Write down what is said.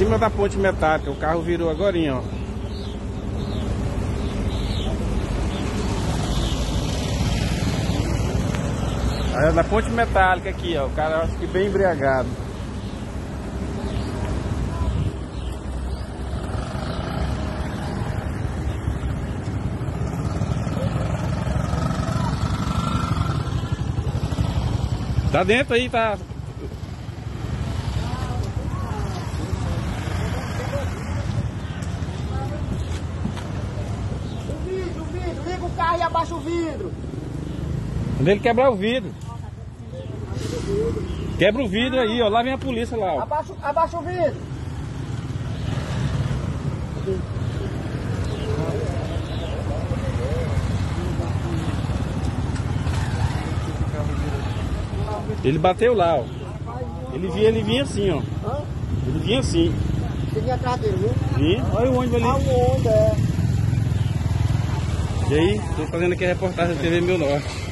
Cima da ponte metálica, o carro virou agora, ó. Aí, na ponte metálica aqui, ó. O cara acho que bem embriagado. Tá dentro aí, tá carro e abaixa o vidro. Quando ele quebrar o vidro. Quebra o vidro aí, ó. Lá vem a polícia lá, ó. Abaixa, abaixa o vidro. Ele bateu lá, ó. Ele vinha, ele vinha assim, ó. Ele vinha assim. Você vinha atrás dele, viu? Vinha. Olha o ônibus ali. Ah, o onda, é. E aí, tô fazendo aqui a reportagem da TV Mil Norte.